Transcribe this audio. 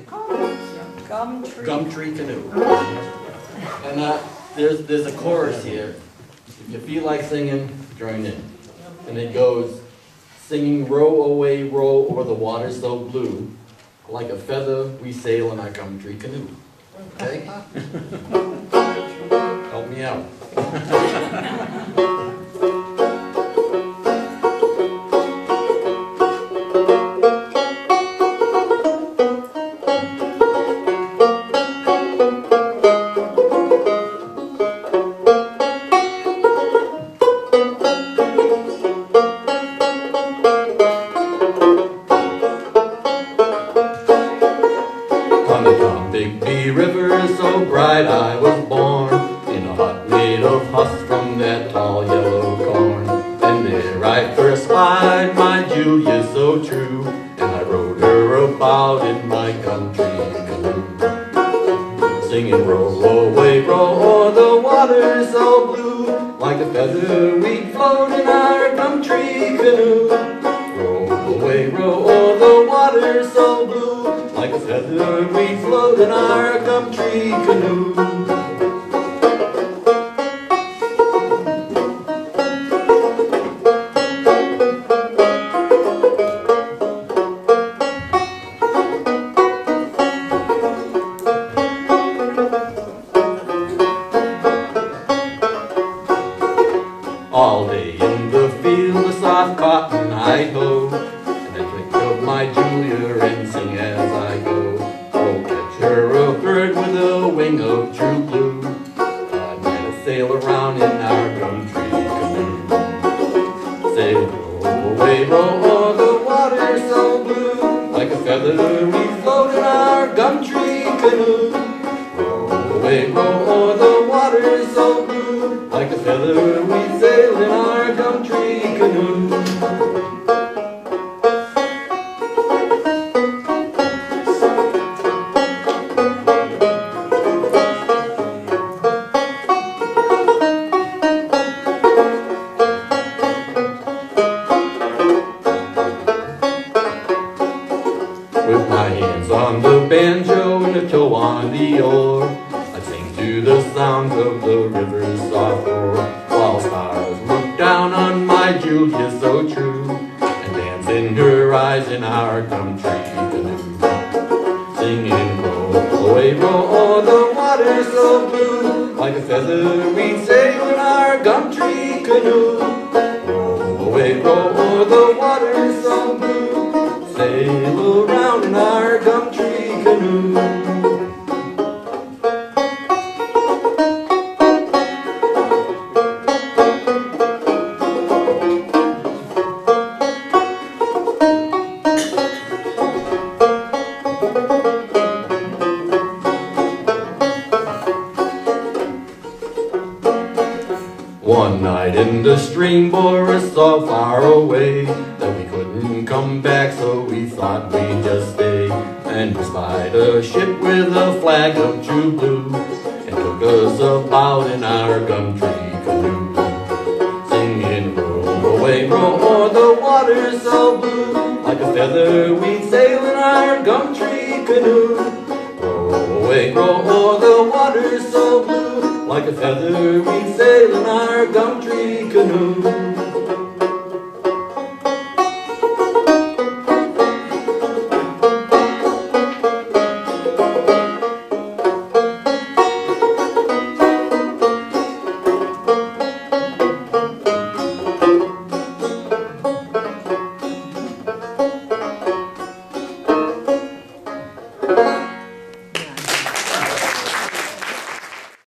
it called? Gum tree? Gum Tree Canoe. And uh, there's, there's a chorus here. If you feel like singing, join in. And it goes, singing, row away, row over the water so blue, like a feather we sail in our gum tree canoe. Okay? Help me out. River so oh, bright I was born In a hut made of husk from that tall yellow corn. And there I first spied my Julia so true And I rode her about in my country canoe Singing row away, row o'er the water so blue Like a feather we float in our country canoe. Row away, row o'er the water so blue like a feather we float in our All day in the field of soft cotton I hoe, and I drink of my Julia and sing as I go. Oh, catch her a bird with a wing of true blue. I'm gonna sail around in our tree canoe. Sail away, row banjo and a toe on the oar, I sing to the sounds of the river's soft roar. While stars look down on my Julia so true, and dance in her eyes in our tree canoe. Singing row away, row o'er the water so blue, like a feather we sail in our gum tree canoe. Row away, row o'er the water so blue, sail around in our gum One night in the stream bore us so far away that we couldn't come back, so we thought we'd just stay. And we spied a ship with a flag of true blue and took us about in our tree canoe. Singing, row away, row o'er the water so blue, like a feather we'd sail in our tree canoe. Row away, row o'er the water so blue, like a feather we'd sail in our gum tree canoe.